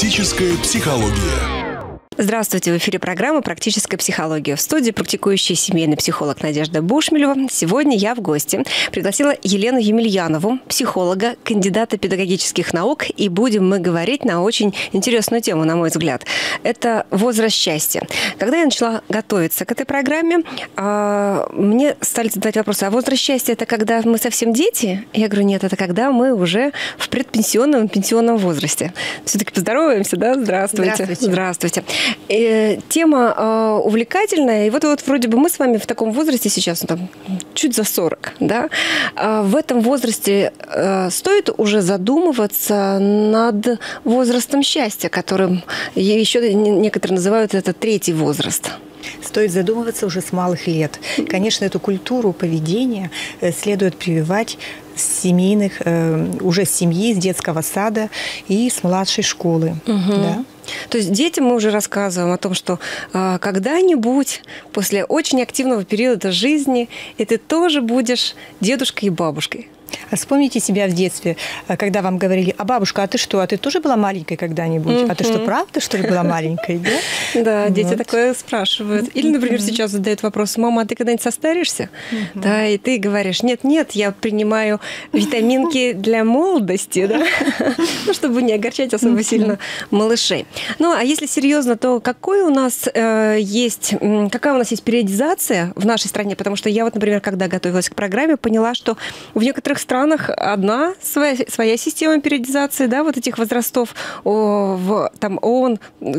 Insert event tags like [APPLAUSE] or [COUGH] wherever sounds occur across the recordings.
Практическая психология. Здравствуйте, в эфире программа «Практическая психология». В студии практикующий семейный психолог Надежда Бушмелева. Сегодня я в гости пригласила Елену Емельянову, психолога, кандидата педагогических наук, и будем мы говорить на очень интересную тему, на мой взгляд. Это возраст счастья. Когда я начала готовиться к этой программе, а, мне стали задавать вопрос, а возраст счастья – это когда мы совсем дети? Я говорю, нет, это когда мы уже в предпенсионном, пенсионном возрасте. Все-таки поздороваемся, да? Здравствуйте. Здравствуйте. Здравствуйте. Э, тема э, увлекательная, и вот, вот вроде бы мы с вами в таком возрасте сейчас, ну, там, чуть за 40, да, а в этом возрасте э, стоит уже задумываться над возрастом счастья, которым еще некоторые называют это третий возраст. Стоит задумываться уже с малых лет. Конечно, эту культуру поведения э, следует прививать с семейных, уже с семьи, с детского сада и с младшей школы. Угу. Да. То есть детям мы уже рассказываем о том, что э, когда-нибудь после очень активного периода жизни и ты тоже будешь дедушкой и бабушкой. А вспомните себя в детстве, э, когда вам говорили, а бабушка, а ты что, а ты тоже была маленькой когда-нибудь? А ты что, правда, что ли, была маленькой? Да, [LAUGHS] да дети такое спрашивают. Или, например, сейчас задают вопрос, мама, а ты когда-нибудь состаришься? Да, и ты говоришь, нет, нет, я принимаю [LAUGHS] витаминки для молодости, да, [LAUGHS] ну, чтобы не огорчать особо сильно малышей. Ну, а если серьезно, то какой у нас э, есть, какая у нас есть периодизация в нашей стране? Потому что я вот, например, когда готовилась к программе, поняла, что в некоторых странах одна своя, своя система периодизации, да, вот этих возрастов, о, в, там ООН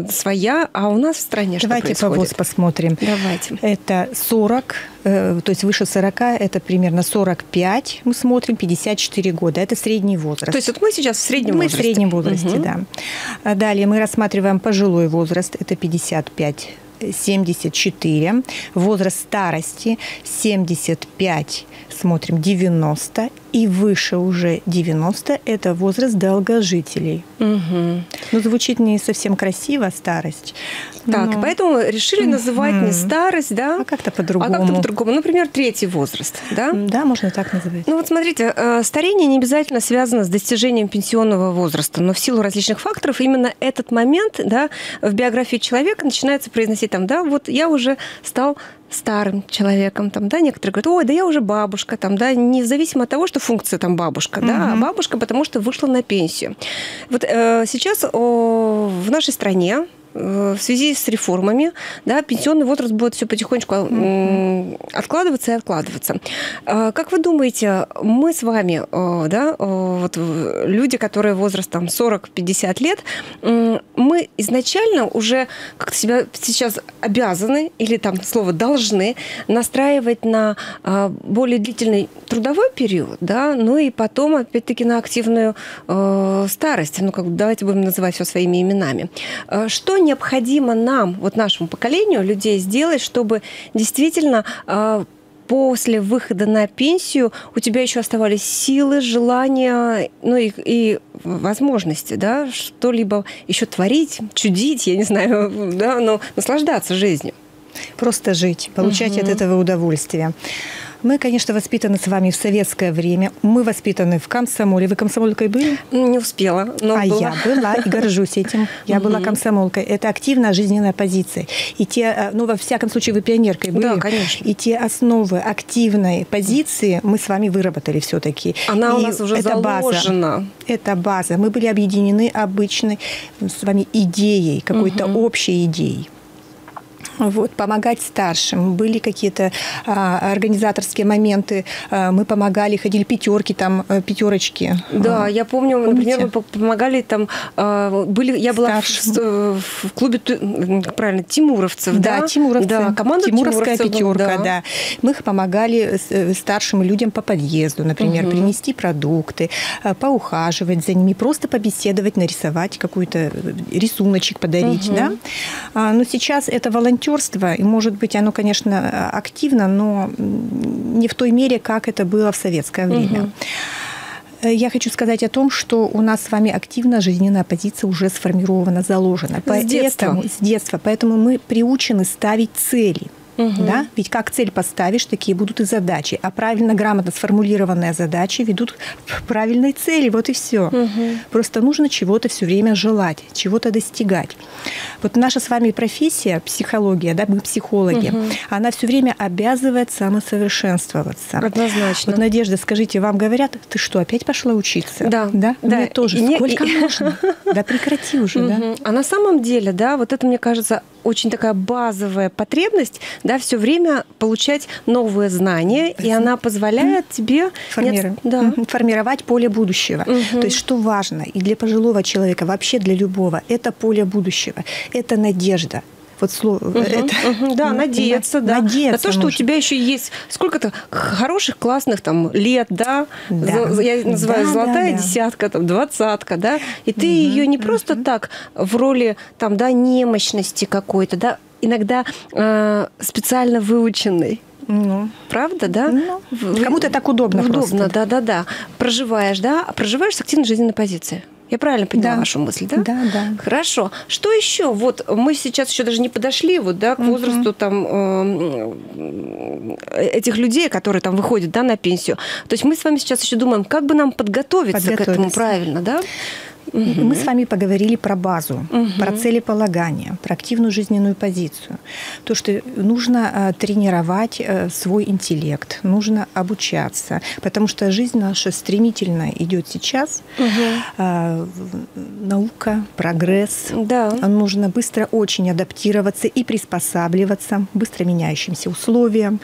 своя, а у нас в стране Давайте что Давайте по ВОЗ посмотрим. Давайте. Это 40, э, то есть выше 40, это примерно 45, мы смотрим, 54 года, это средний возраст. То есть вот мы сейчас в среднем мы возрасте. Мы в среднем возрасте, угу. да. А далее мы рассматриваем пожилой возраст, это 55 74, возраст старости 75, смотрим 90 и выше уже 90 – это возраст долгожителей. Угу. Ну, звучит не совсем красиво старость. Так, но... поэтому решили называть не старость, да? А как-то по-другому. А как-то по-другому. Например, третий возраст, да? Да, можно так называть. Ну вот смотрите, э, старение не обязательно связано с достижением пенсионного возраста, но в силу различных факторов именно этот момент, да, в биографии человека начинается произносить там, да, вот я уже стал старым человеком, там, да, некоторые говорят, ой, да я уже бабушка, там, да, независимо от того, что функция там бабушка, угу. да, а бабушка, потому что вышла на пенсию. Вот э, сейчас о, в нашей стране в связи с реформами, да, пенсионный возраст будет все потихонечку откладываться и откладываться. А как вы думаете, мы с вами, э, да, э, вот люди, которые возрастом 40-50 лет, мы изначально уже как-то себя сейчас обязаны или там слово должны настраивать на более длительный трудовой период, да, ну и потом опять-таки на активную старость, ну как давайте будем называть все своими именами. Что необходимо нам, вот нашему поколению людей сделать, чтобы действительно а, после выхода на пенсию у тебя еще оставались силы, желания, ну и, и возможности, да, что-либо еще творить, чудить, я не знаю, [LAUGHS] да, но наслаждаться жизнью. Просто жить, получать угу. от этого удовольствие. Мы, конечно, воспитаны с вами в советское время. Мы воспитаны в комсомоле. Вы комсомолкой были? Не успела. Но а была. я была и горжусь этим. Я была комсомолкой. Это активная жизненная позиция. И те, э, ну, во всяком случае, вы пионеркой были. Да, конечно. И те основы активной позиции мы с вами выработали все-таки. Она и у нас уже это заложена. База. Это база. Мы были объединены обычной с вами идеей, какой-то угу. общей идеей вот, помогать старшим. Были какие-то а, организаторские моменты. А, мы помогали, ходили пятерки, там э, пятерочки. Да, а, я помню, Помните? например, мы помогали там, а, были, я была в, в клубе, правильно, тимуровцев, да? Да, тимуровцы. Да, команда Тимуровская пятерка, да. да. Мы помогали э, старшим людям по подъезду, например, угу. принести продукты, э, поухаживать за ними, просто побеседовать, нарисовать какой-то рисуночек подарить, угу. да. Но сейчас это волонтер волонтерство, и, может быть, оно, конечно, активно, но не в той мере, как это было в советское время. Угу. Я хочу сказать о том, что у нас с вами активно жизненная позиция уже сформирована, заложена. С детства. С детства. Поэтому мы приучены ставить цели. Угу. Да? Ведь как цель поставишь, такие будут и задачи. А правильно, грамотно сформулированные задачи ведут к правильной цели. Вот и все. Угу. Просто нужно чего-то все время желать, чего-то достигать. Вот наша с вами профессия, психология, да, мы психологи, угу. она все время обязывает самосовершенствоваться. Однозначно. Вот, Надежда, скажите, вам говорят, ты что, опять пошла учиться? Да. Да? да. Мне тоже. И Сколько и... можно? [LAUGHS] Да прекрати уже, да? А на самом деле, да, вот это, мне кажется, очень такая базовая потребность, да, все время получать новые знания, и она позволяет тебе Формируем. Да. формировать поле будущего. Угу. То есть что важно и для пожилого человека, вообще для любого, это поле будущего, это надежда, вот слово угу, это. Угу, [LAUGHS] да, надеяться, да. Надеяться на то, что нужно. у тебя еще есть сколько-то хороших, классных там лет, да. да. Я называю да, золотая да, десятка, там двадцатка, да. И ты угу, ее не угу. просто так в роли там, да, немощности какой-то, да, иногда э, специально выученный. Ну, правда, да? Ну, кому-то так удобно. Удобно, да, да, да. Проживаешь, да, проживаешь с активной жизненной позицией. Я правильно поняла да. вашу мысль, да? Да, да. Хорошо. Что еще? Вот мы сейчас еще даже не подошли вот, да, к возрасту угу. там э, этих людей, которые там выходят да, на пенсию. То есть мы с вами сейчас еще думаем, как бы нам подготовиться, подготовиться. к этому правильно, да? Угу. Мы с вами поговорили про базу, угу. про целеполагание, про активную жизненную позицию. То, что нужно э, тренировать э, свой интеллект, нужно обучаться, потому что жизнь наша стремительно идет сейчас. Угу. Наука, прогресс. Да. Нужно быстро очень адаптироваться и приспосабливаться быстро меняющимся условиям,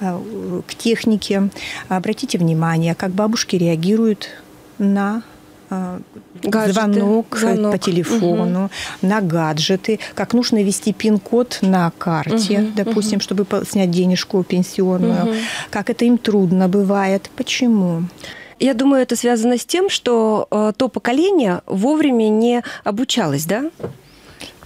к технике. Обратите внимание, как бабушки реагируют на Гаджеты, звонок, звонок по телефону, угу. на гаджеты, как нужно ввести пин-код на карте, угу, допустим, угу. чтобы снять денежку пенсионную, угу. как это им трудно бывает. Почему? Я думаю, это связано с тем, что э, то поколение вовремя не обучалось, да?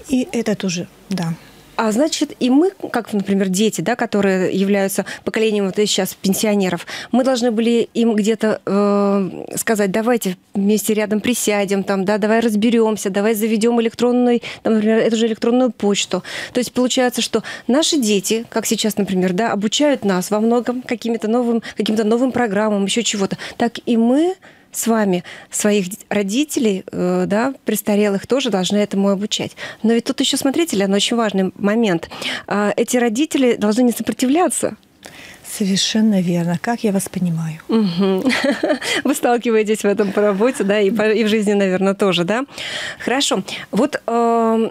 И это тоже, да. А значит, и мы, как, например, дети, да, которые являются поколением вот сейчас пенсионеров, мы должны были им где-то э, сказать, давайте вместе рядом присядем, там, да, давай разберемся, давай заведем электронную, там, например, эту же электронную почту. То есть получается, что наши дети, как сейчас, например, да, обучают нас во многом каким-то новым, каким-то новым программам, еще чего-то, так и мы с вами своих родителей, э, да, престарелых тоже должны этому обучать. Но ведь тут еще, смотрите, Лена, очень важный момент. А, эти родители должны не сопротивляться. Совершенно верно. Как я вас понимаю? Угу. [LAUGHS] Вы сталкиваетесь в этом по работе, да, и, по, и в жизни, наверное, тоже, да? Хорошо. Вот э,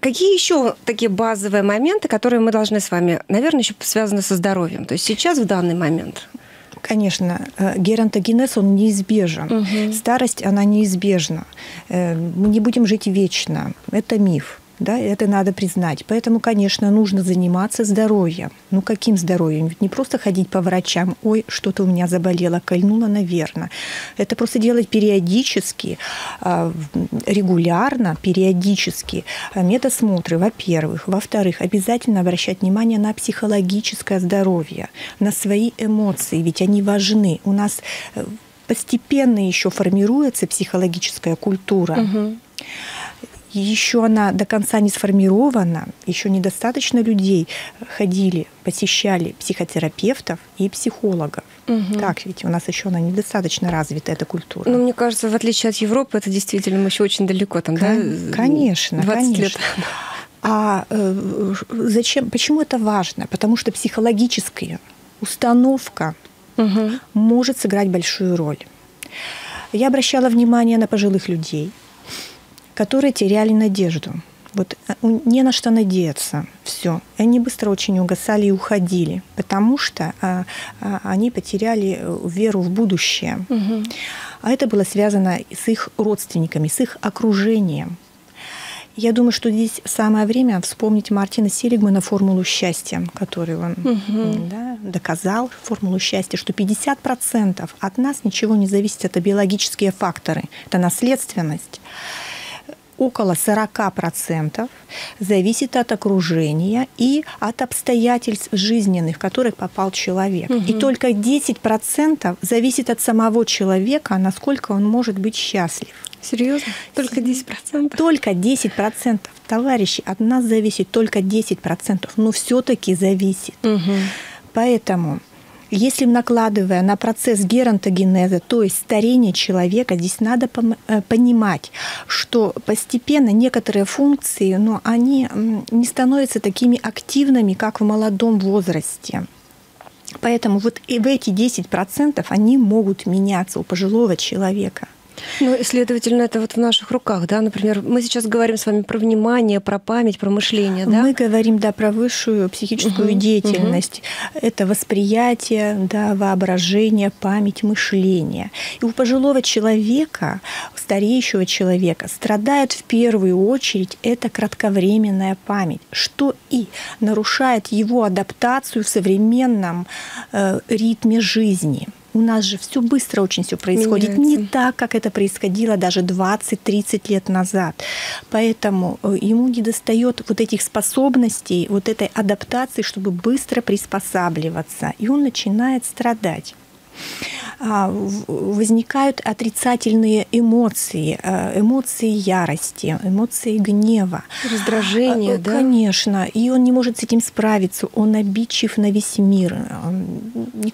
какие еще такие базовые моменты, которые мы должны с вами, наверное, еще связаны со здоровьем? То есть сейчас в данный момент Конечно, э, геронтогенез, он неизбежен. Угу. Старость, она неизбежна. Э, мы не будем жить вечно. Это миф. Да, это надо признать. Поэтому, конечно, нужно заниматься здоровьем. Ну, каким здоровьем? Ведь не просто ходить по врачам, ой, что-то у меня заболело, кольнуло, наверное. Это просто делать периодически, а, регулярно, периодически а, медосмотры, во-первых. Во-вторых, обязательно обращать внимание на психологическое здоровье, на свои эмоции, ведь они важны. У нас э, постепенно еще формируется психологическая культура. Угу еще она до конца не сформирована, еще недостаточно людей ходили, посещали психотерапевтов и психологов. Угу. Так, ведь у нас еще она недостаточно развита, эта культура. Ну, мне кажется, в отличие от Европы, это действительно мы еще очень далеко там, Кон- да? Конечно, 20 конечно. лет. А э, зачем? Почему это важно? Потому что психологическая установка угу. может сыграть большую роль. Я обращала внимание на пожилых людей, которые теряли надежду. Вот э, не на что надеяться. Все. Они быстро очень угасали и уходили, потому что а, а, они потеряли э, веру в будущее. Угу. А это было связано с их родственниками, с их окружением. Я думаю, что здесь самое время вспомнить Мартина Селигмана формулу счастья, которую он угу. да, доказал, формулу счастья, что 50% от нас ничего не зависит, это биологические факторы, это наследственность около 40% зависит от окружения и от обстоятельств жизненных, в которых попал человек. Угу. И только 10% зависит от самого человека, насколько он может быть счастлив. Серьезно? Только 10%? Только 10%. Товарищи, от нас зависит только 10%, но все-таки зависит. Угу. Поэтому если накладывая на процесс геронтогенеза, то есть старения человека, здесь надо э, понимать, что постепенно некоторые функции, но они не становятся такими активными, как в молодом возрасте. Поэтому вот и в эти 10% они могут меняться у пожилого человека. Ну, следовательно, это вот в наших руках, да? Например, мы сейчас говорим с вами про внимание, про память, про мышление, да? Мы говорим, да, про высшую психическую угу, деятельность. Угу. Это восприятие, да, воображение, память, мышление. И у пожилого человека, у стареющего человека страдает в первую очередь эта кратковременная память, что и нарушает его адаптацию в современном э, ритме жизни у нас же все быстро очень все происходит. Меняется. Не так, как это происходило даже 20-30 лет назад. Поэтому э, ему не достает вот этих способностей, вот этой адаптации, чтобы быстро приспосабливаться. И он начинает страдать. А, возникают отрицательные эмоции, э, эмоции ярости, эмоции гнева. Раздражение, а, да? Конечно. И он не может с этим справиться. Он обидчив на весь мир.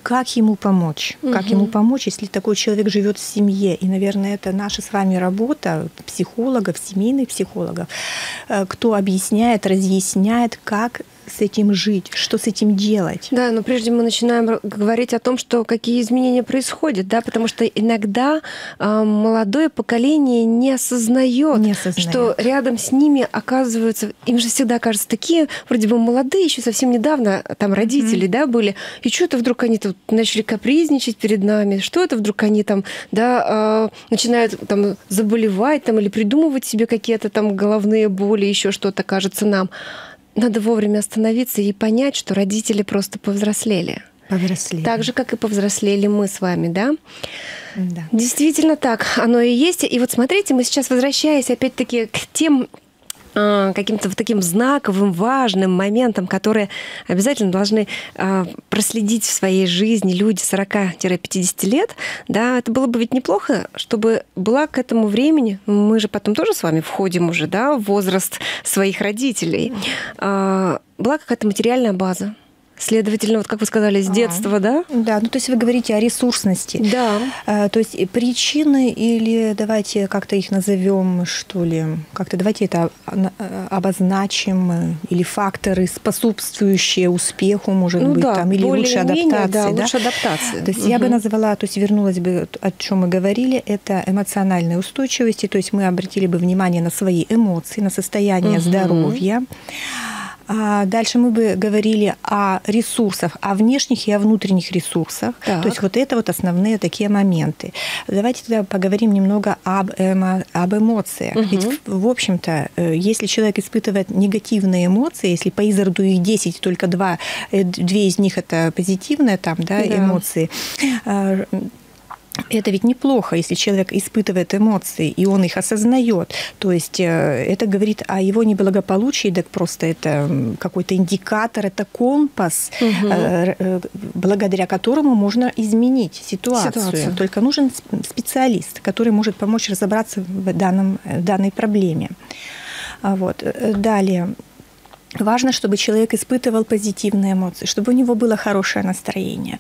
Как ему помочь? Угу. Как ему помочь, если такой человек живет в семье? И, наверное, это наша с вами работа психологов, семейных психологов, э, кто объясняет, разъясняет, как с этим жить, что с этим делать. Да, но прежде мы начинаем говорить о том, что какие изменения происходят, да, потому что иногда э, молодое поколение не осознает, не осознает, что рядом с ними оказываются, им же всегда кажется такие, вроде бы молодые, еще совсем недавно там родители, mm-hmm. да, были, и что это вдруг они тут начали капризничать перед нами, что это вдруг они там, да, э, начинают там заболевать там или придумывать себе какие-то там головные боли, еще что-то кажется нам надо вовремя остановиться и понять, что родители просто повзрослели. Повзрослели. Так же, как и повзрослели мы с вами, да? Да. Действительно так, оно и есть. И вот смотрите, мы сейчас возвращаясь опять-таки к тем каким-то вот таким знаковым, важным моментом, которые обязательно должны а, проследить в своей жизни люди 40-50 лет, да, это было бы ведь неплохо, чтобы была к этому времени, мы же потом тоже с вами входим уже, да, в возраст своих родителей, а, была какая-то материальная база, Следовательно, вот как вы сказали, с детства, а, да? Да, ну то есть вы говорите о ресурсности. Да. А, то есть причины или давайте как-то их назовем, что ли, как-то давайте это обозначим, или факторы, способствующие успеху, может ну, быть, да, там, или лучшей адаптации. Да, да? лучшей адаптации. То есть угу. я бы назвала, то есть вернулась бы, о чем мы говорили, это эмоциональная устойчивость, то есть мы обратили бы внимание на свои эмоции, на состояние угу. здоровья. А дальше мы бы говорили о ресурсах, о внешних и о внутренних ресурсах. Так. То есть вот это вот основные такие моменты. Давайте тогда поговорим немного об, эмо, об эмоциях. Угу. Ведь, в общем-то, э, если человек испытывает негативные эмоции, если по изроду их 10, только два, э, две из них это позитивные там, да, да. эмоции, э, это ведь неплохо, если человек испытывает эмоции, и он их осознает. То есть э, это говорит о его неблагополучии, так просто это какой-то индикатор, это компас, угу. благодаря которому можно изменить ситуацию. ситуацию. Только нужен специалист, который может помочь разобраться в, данном, в данной проблеме. А вот. Далее. Важно, чтобы человек испытывал позитивные эмоции, чтобы у него было хорошее настроение.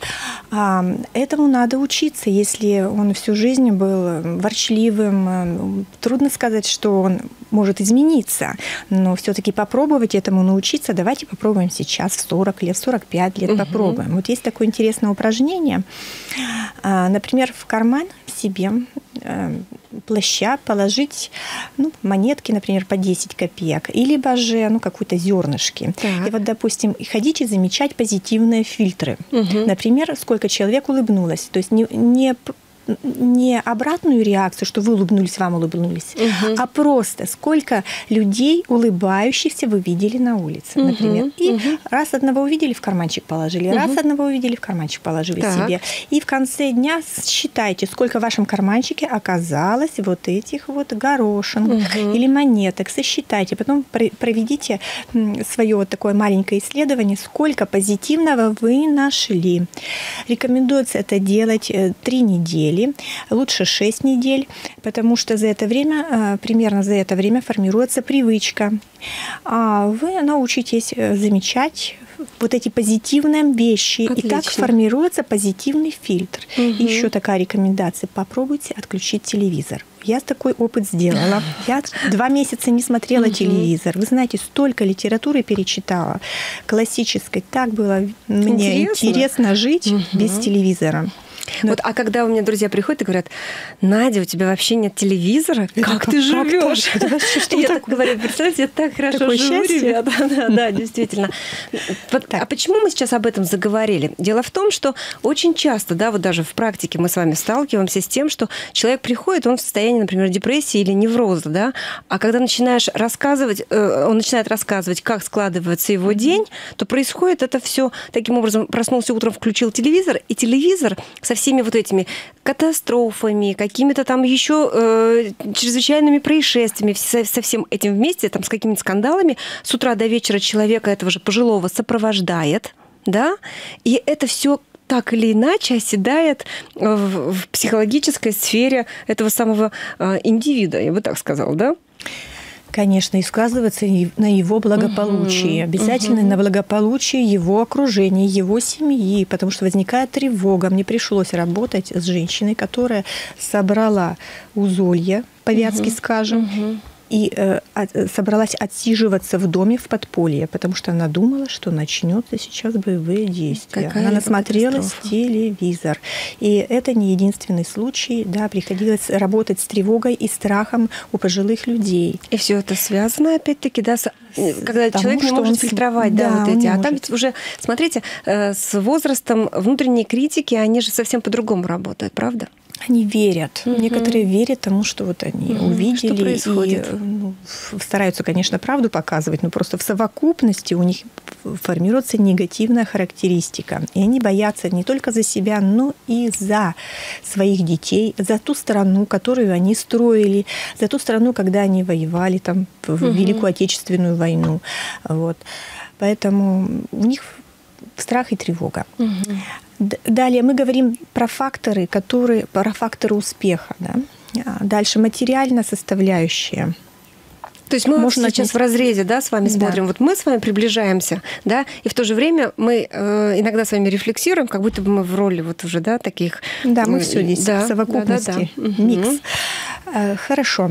А, этому надо учиться, если он всю жизнь был ворчливым. Трудно сказать, что он может измениться, но все-таки попробовать этому научиться. Давайте попробуем сейчас, в 40 лет, в 45 лет угу. попробуем. Вот есть такое интересное упражнение. А, например, в карман себе э, плаща положить ну, монетки, например, по 10 копеек, или же ну, какую-то зернышки. Так. И вот, допустим, ходить и замечать позитивные фильтры. Угу. Например, сколько человек улыбнулось. То есть не, не не обратную реакцию, что вы улыбнулись, вам улыбнулись, угу. а просто сколько людей улыбающихся вы видели на улице, угу. например. И угу. раз одного увидели, в карманчик положили, угу. раз одного увидели, в карманчик положили так. себе. И в конце дня считайте, сколько в вашем карманчике оказалось вот этих вот горошин угу. или монеток. Сосчитайте, потом проведите свое вот такое маленькое исследование, сколько позитивного вы нашли. Рекомендуется это делать э, три недели, лучше шесть недель, потому что за это время, э, примерно за это время формируется привычка. А вы научитесь э, замечать вот эти позитивные вещи. Отлично. И так формируется позитивный фильтр. Угу. И еще такая рекомендация. Попробуйте отключить телевизор. Я такой опыт сделала. [LAUGHS] Я два месяца не смотрела угу. телевизор. Вы знаете, столько литературы перечитала классической. Так было мне интересно, интересно жить угу. без телевизора. Но... Вот, а когда у меня друзья приходят и говорят, Надя, у тебя вообще нет телевизора, как, как ты живешь? Я так говорю, представьте, я так хорошо живу, ребята. Да, да, [LAUGHS] действительно. А почему мы сейчас об этом заговорили? Дело в том, что очень часто, да, вот даже в практике мы с вами сталкиваемся с тем, что человек приходит, он в состоянии, например, депрессии или невроза, да, а когда начинаешь рассказывать, э, он начинает рассказывать, как складывается его день, то происходит это все таким образом, проснулся утром, включил телевизор, и телевизор со всеми вот этими катастрофами, какими-то там еще э, чрезвычайными происшествиями, со, со всем этим вместе, там, с какими-то скандалами, с утра до вечера человека этого же пожилого сопровождает, да, и это все так или иначе оседает в, в психологической сфере этого самого э, индивида, я бы так сказала, да? Конечно, и сказывается на его благополучии. Угу, Обязательно угу. на благополучии его окружения, его семьи, потому что возникает тревога. Мне пришлось работать с женщиной, которая собрала узолья, по-вятски угу, скажем, угу и э, от, собралась отсиживаться в доме в подполье, потому что она думала, что начнется сейчас боевые действия. Какая она насмотрелась телевизор. И это не единственный случай. Да, приходилось работать с тревогой и страхом у пожилых людей. И все это связано, опять-таки, да, с, когда Тому, человек не может фильтровать, да, да вот эти. А может. там ведь уже, смотрите, э, с возрастом внутренние критики, они же совсем по-другому работают, правда? Они верят. Угу. Некоторые верят тому, что вот они угу. увидели что и ну, стараются, конечно, правду показывать, но просто в совокупности у них формируется негативная характеристика. И они боятся не только за себя, но и за своих детей, за ту страну, которую они строили, за ту страну, когда они воевали там в угу. Великую Отечественную войну. Вот. Поэтому у них страх и тревога. Угу. Далее мы говорим про факторы, которые, про факторы успеха. Да? А дальше материальная составляющая. То есть мы Можно сейчас отнести... в разрезе, да, с вами смотрим. Да. Вот мы с вами приближаемся, да, и в то же время мы э, иногда с вами рефлексируем, как будто бы мы в роли вот уже, да, таких. Да, мы, мы все здесь да, в совокупности, да, да, да. микс. Угу. Э, хорошо.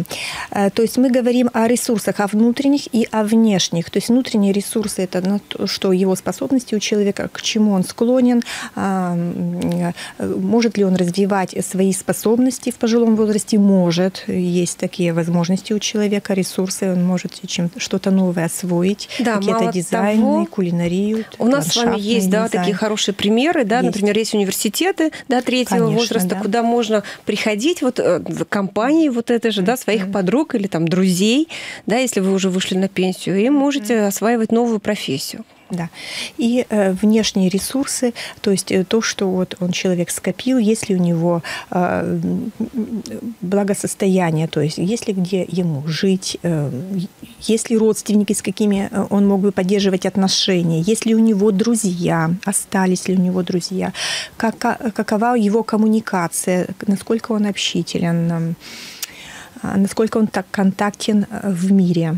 Э, то есть мы говорим о ресурсах, о внутренних и о внешних. То есть внутренние ресурсы – это то, что его способности у человека, к чему он склонен, а, э, может ли он развивать свои способности в пожилом возрасте. Может. Есть такие возможности у человека, ресурсы. Он может чем что-то новое освоить. Да, Какие-то дизайны, того, кулинарию. У нас с вами есть да, такие хорошие примеры. Да? Есть. Например, есть университеты да, третьего Конечно, возраста, да. куда можно приходить, вот компании вот это же, да, своих подруг или там друзей, да, если вы уже вышли на пенсию, и можете осваивать новую профессию. Да. И э, внешние ресурсы, то есть э, то, что вот он человек скопил, если у него э, благосостояние, то есть если где ему жить, э, если родственники, с какими э, он мог бы поддерживать отношения, если у него друзья, остались ли у него друзья, как, какова его коммуникация, насколько он общителен а, насколько он так контактен э, в мире.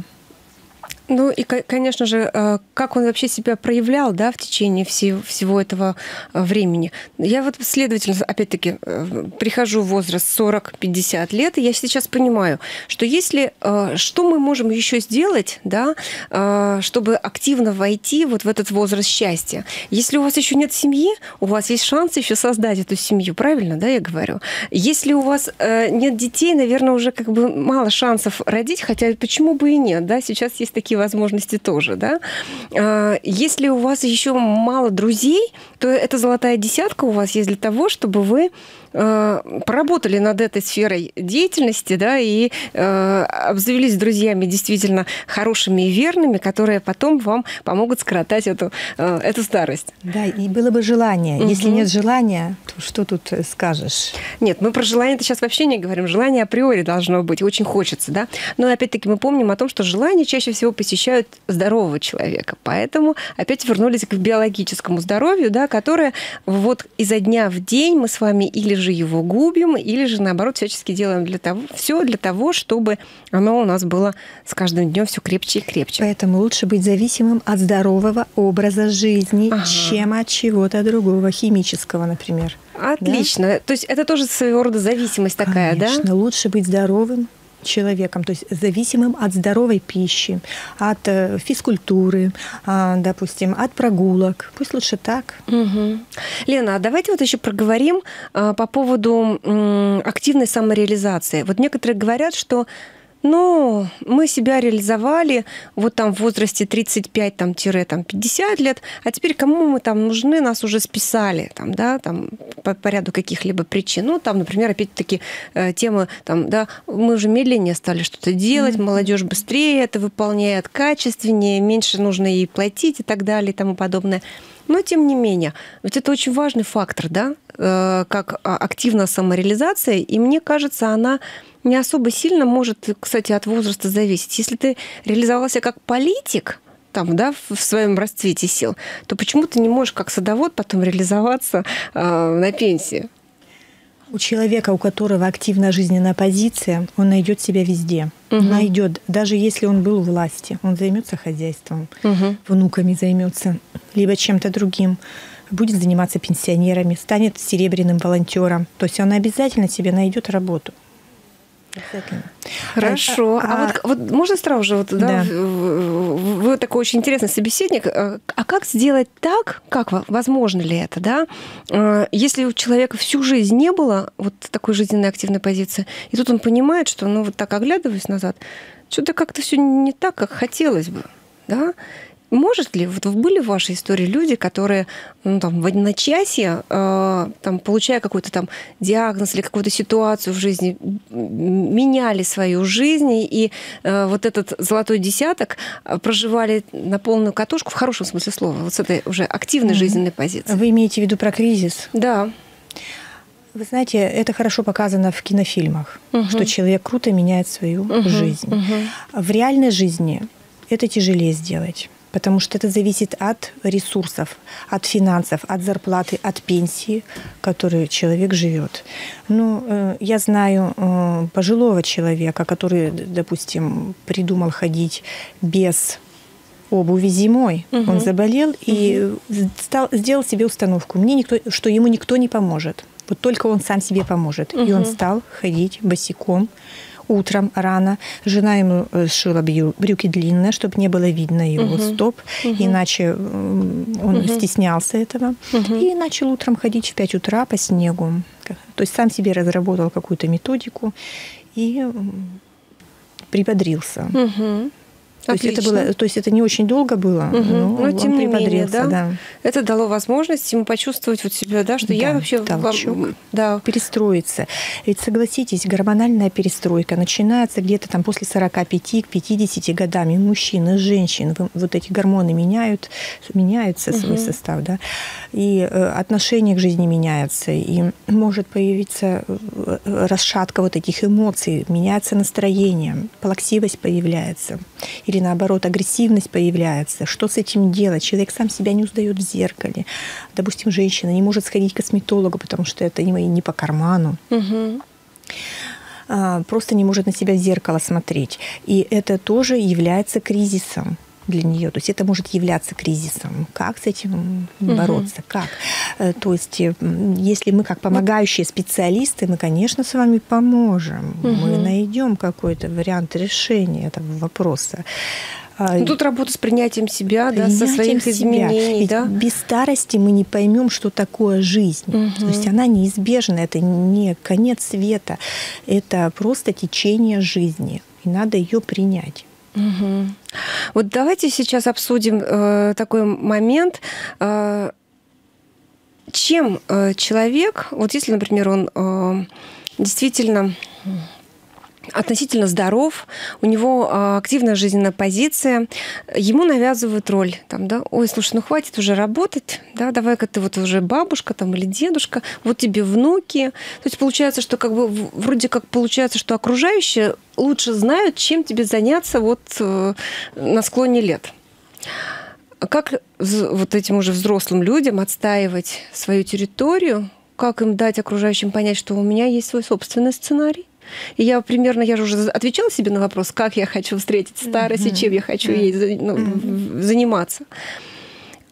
Ну и, конечно же, э, как он вообще себя проявлял да, в течение всего, этого э, времени. Я вот, следовательно, опять-таки, э, прихожу в возраст 40-50 лет, и я сейчас понимаю, что если что мы можем еще сделать, да, чтобы активно войти вот в этот возраст счастья. Если у вас еще нет семьи, у вас есть шанс еще создать эту семью, правильно, да, я говорю? Если у вас нет детей, наверное, уже как бы мало шансов родить, хотя почему бы и нет, да, сейчас есть такие возможности тоже, да. А, если у вас еще мало друзей, то эта золотая десятка у вас есть для того, чтобы вы поработали над этой сферой деятельности, да, и э, обзавелись друзьями действительно хорошими и верными, которые потом вам помогут скоротать эту, э, эту старость. Да, и было бы желание. Угу. Если нет желания, то что тут скажешь? Нет, мы про желание-то сейчас вообще не говорим. Желание априори должно быть, очень хочется, да. Но опять-таки мы помним о том, что желания чаще всего посещают здорового человека. Поэтому опять вернулись к биологическому здоровью, да, которое вот изо дня в день мы с вами или же его губим, или же наоборот всячески делаем для того, все для того, чтобы оно у нас было с каждым днем все крепче и крепче. Поэтому лучше быть зависимым от здорового образа жизни, ага. чем от чего-то другого, химического, например. Отлично. Да? То есть это тоже своего рода зависимость такая, Конечно. да? Конечно, лучше быть здоровым, человеком, то есть зависимым от здоровой пищи, от э, физкультуры, а, допустим, от прогулок. Пусть лучше так. Угу. Лена, а давайте вот еще проговорим а, по поводу активной самореализации. Вот некоторые говорят, что ну, мы себя реализовали вот там в возрасте 35-50 лет, а теперь кому мы там нужны, нас уже списали, там, да, там, по, по ряду каких-либо причин. Ну, там, например, опять-таки э, темы, там, да, мы уже медленнее стали что-то делать, mm-hmm. молодежь быстрее это выполняет, качественнее, меньше нужно ей платить и так далее и тому подобное. Но тем не менее, ведь это очень важный фактор, да, э, как а, активная самореализация, и мне кажется, она не особо сильно может, кстати, от возраста зависеть. Если ты реализовался как политик, там, да, в своем расцвете сил, то почему ты не можешь как садовод потом реализоваться э, на пенсии? У человека, у которого активная жизненная позиция, он найдет себя везде. Угу. Найдет, даже если он был у власти, он займется хозяйством, угу. внуками займется, либо чем-то другим будет заниматься пенсионерами, станет серебряным волонтером. То есть он обязательно себе найдет работу. Хорошо. А, а, а вот, вот можно сразу же, вот, да, да. Вы, такой очень интересный собеседник. А, а как сделать так, как возможно ли это, да? А, если у человека всю жизнь не было вот такой жизненной активной позиции, и тут он понимает, что, ну, вот так оглядываясь назад, что-то как-то все не так, как хотелось бы, да? Может ли, вот были в вашей истории люди, которые ну, там, в одночасье, э, там, получая какой-то там диагноз или какую-то ситуацию в жизни, меняли свою жизнь, и э, вот этот золотой десяток э, проживали на полную катушку, в хорошем смысле слова, вот с этой уже активной mm-hmm. жизненной позиции? Вы имеете в виду про кризис? Да. Вы знаете, это хорошо показано в кинофильмах, угу. что человек круто меняет свою угу. жизнь. Угу. В реальной жизни это тяжелее сделать потому что это зависит от ресурсов, от финансов, от зарплаты, от пенсии, которой человек живет. Ну, э, я знаю э, пожилого человека, который, допустим, придумал ходить без обуви зимой. Угу. Он заболел угу. и стал, сделал себе установку, мне никто, что ему никто не поможет. Вот только он сам себе поможет. Угу. И он стал ходить босиком утром рано. Жена ему э, сшила брюки длинные, чтобы не было видно его угу. стоп, угу. иначе он угу. стеснялся этого. Угу. И начал утром ходить в 5 утра по снегу. То есть сам себе разработал какую-то методику и прибодрился. Угу. То есть, это было, то есть это не очень долго было, угу. но, но тем не менее, да, да. Это дало возможность ему почувствовать вот себя, да, что да, я вообще толчок, вам, да. перестроиться. Ведь согласитесь, гормональная перестройка начинается где-то там после 45 к 50 годам. И мужчин, и женщин вот эти гормоны меняют, меняются угу. свой состав, да, и э, отношение к жизни меняется, и может появиться э, расшатка вот этих эмоций, меняется настроение, плаксивость появляется или наоборот агрессивность появляется. Что с этим делать? Человек сам себя не узнает в зеркале. Допустим, женщина не может сходить к косметологу, потому что это не по карману. Угу просто не может на себя в зеркало смотреть. И это тоже является кризисом для нее. То есть это может являться кризисом. Как с этим бороться? Угу. Как? Э, то есть э, если мы как помогающие специалисты, мы, конечно, с вами поможем. Угу. Мы найдем какой-то вариант решения этого вопроса. А, ну, тут работа с принятием себя, принятием да, со своих себя. изменений. Ведь да? Без старости мы не поймем, что такое жизнь. Угу. То есть она неизбежна, это не конец света, это просто течение жизни. И надо ее принять. Угу. Вот давайте сейчас обсудим э, такой момент. Э, чем э, человек, вот если, например, он э, действительно относительно здоров, у него а, активная жизненная позиция, ему навязывают роль, там, да, ой, слушай, ну хватит уже работать, да, давай-ка ты вот уже бабушка там или дедушка, вот тебе внуки. То есть получается, что как бы вроде как получается, что окружающие лучше знают, чем тебе заняться вот э, на склоне лет. Как вот этим уже взрослым людям отстаивать свою территорию, как им дать окружающим понять, что у меня есть свой собственный сценарий? И я примерно, я же уже отвечала себе на вопрос, как я хочу встретить старость и чем я хочу ей ну, заниматься.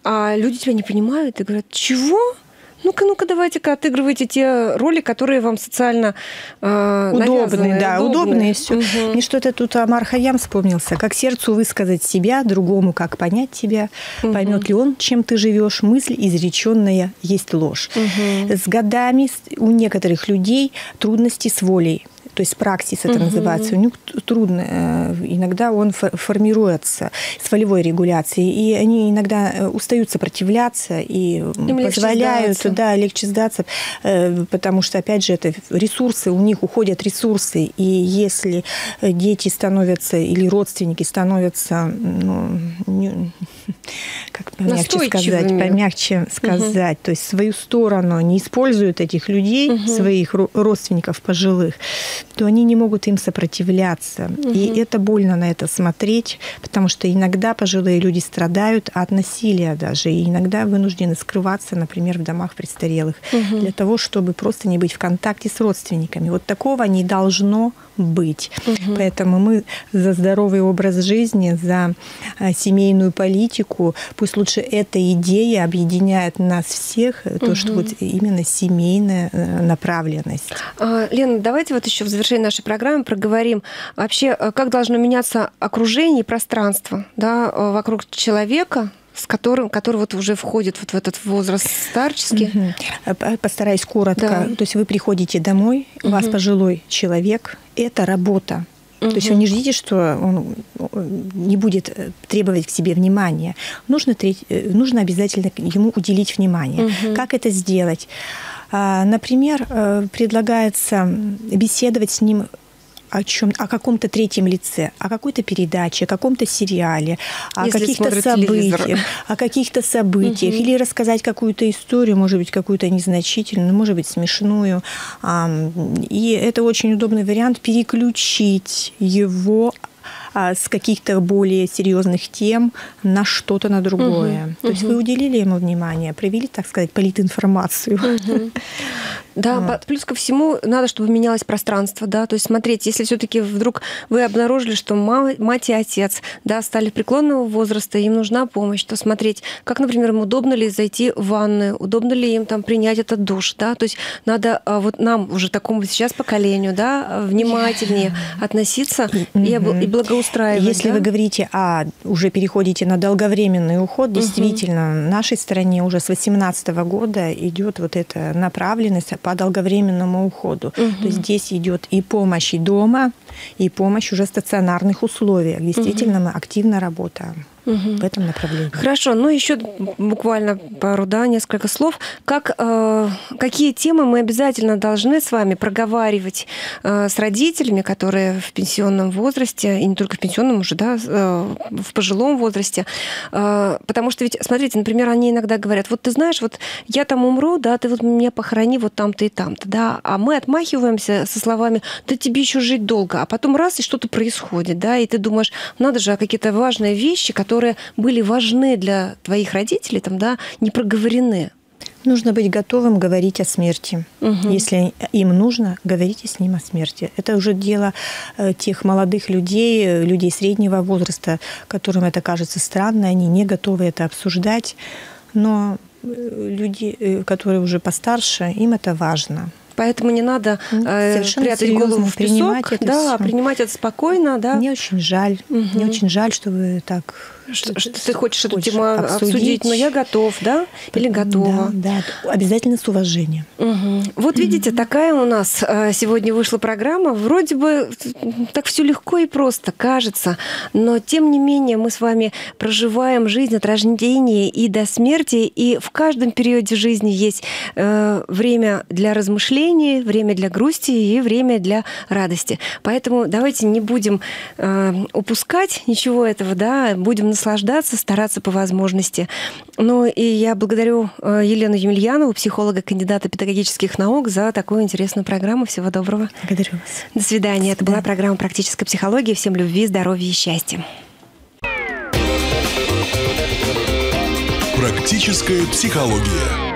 А люди тебя не понимают и говорят, чего? Ну-ка, ну-ка, давайте-ка отыгрывайте те роли, которые вам социально э, удобные, да, удобные, удобные все. Угу. Мне что-то тут Амар Хаям вспомнился, как сердцу высказать себя, другому как понять тебя, угу. поймет ли он, чем ты живешь. Мысль изреченная есть ложь. Угу. С годами у некоторых людей трудности с волей то есть праксис это угу. называется, у них трудно, э, иногда он формируется с волевой регуляцией, и они иногда э, устают сопротивляться и Им позволяют, легче да, легче сдаться, э, потому что, опять же, это ресурсы, у них уходят ресурсы, и если дети становятся или родственники становятся, ну, не, как помягче сказать, помягче сказать, угу. то есть свою сторону не используют этих людей, угу. своих родственников пожилых, то они не могут им сопротивляться. Угу. И это больно на это смотреть, потому что иногда пожилые люди страдают от насилия даже, и иногда вынуждены скрываться, например, в домах престарелых, угу. для того, чтобы просто не быть в контакте с родственниками. Вот такого не должно быть. Угу. Поэтому мы за здоровый образ жизни, за а, семейную политику, пусть лучше эта идея объединяет нас всех, угу. то, что вот именно семейная э, направленность. А, Лена, давайте вот еще завершении нашей программы проговорим вообще, э, как должно меняться окружение и пространство да, э, вокруг человека, с которым, который вот уже входит вот в этот возраст старческий. Угу. Постараюсь коротко. Да. То есть вы приходите домой, у угу. вас пожилой человек, это работа. Угу. То есть вы не ждите, что он не будет требовать к себе внимания. Нужно, нужно обязательно ему уделить внимание. Угу. Как это сделать? А, например, э, предлагается беседовать с ним о чем, о каком-то третьем лице, о какой-то передаче, о каком-то сериале, о каких-то событиях, о каких-то событиях, угу. или рассказать какую-то историю, может быть, какую-то незначительную, может быть, смешную. И это очень удобный вариант переключить его с каких-то более серьезных тем на что-то на другое. Угу, То угу. есть вы уделили ему внимание, провели, так сказать, политинформацию. Угу. [LAUGHS] Да, вот. плюс ко всему надо, чтобы менялось пространство, да, то есть смотреть, если все-таки вдруг вы обнаружили, что мать и отец, да, стали преклонного возраста, им нужна помощь, то смотреть, как, например, им удобно ли зайти в ванную, удобно ли им там принять этот душ, да, то есть надо а, вот нам уже такому сейчас поколению, да, внимательнее относиться и, и благоустраивать. Если да? вы говорите, а уже переходите на долговременный уход, действительно, в нашей стране уже с 18 года идет вот эта направленность по долговременному уходу. Угу. То есть здесь идет и помощь и дома, и помощь уже в стационарных условиях. Действительно, угу. мы активно работаем угу. в этом направлении. Хорошо, ну еще буквально пару, да, несколько слов. Как, э, какие темы мы обязательно должны с вами проговаривать э, с родителями, которые в пенсионном возрасте, и не только в пенсионном уже, да, э, в пожилом возрасте, э, потому что ведь, смотрите, например, они иногда говорят, вот ты знаешь, вот я там умру, да, ты вот меня похорони вот там-то и там-то, да, а мы отмахиваемся со словами, да тебе еще жить долго, а потом раз и что-то происходит, да, и ты думаешь, надо же, а какие-то важные вещи, которые которые были важны для твоих родителей, там, да, не проговорены. Нужно быть готовым говорить о смерти. Угу. Если им нужно, говорите с ним о смерти. Это уже дело э, тех молодых людей, э, людей среднего возраста, которым это кажется странно, они не готовы это обсуждать. Но э, люди, которые уже постарше, им это важно. Поэтому не надо э, прятать голову в песок, принимать это да, все. принимать это спокойно, да. Мне очень жаль, угу. мне очень жаль, что вы так что, что ты хочешь эту тему обсудить, обсудить, но я готов, да? Или готова? Да, да. обязательно с уважением. Угу. Вот видите, такая у нас э, сегодня вышла программа. Вроде бы так все легко и просто кажется, но тем не менее мы с вами проживаем жизнь от рождения и до смерти, и в каждом периоде жизни есть э, время для размышлений, время для грусти и время для радости. Поэтому давайте не будем э, упускать ничего этого, да, будем наслаждаться, стараться по возможности. Ну и я благодарю э, Елену Емельянову, психолога, кандидата педагогических наук, за такую интересную программу. Всего доброго. Благодарю вас. До свидания. Это была программа «Практическая психология». Всем любви, здоровья и счастья. Практическая психология.